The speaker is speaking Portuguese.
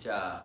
tchau a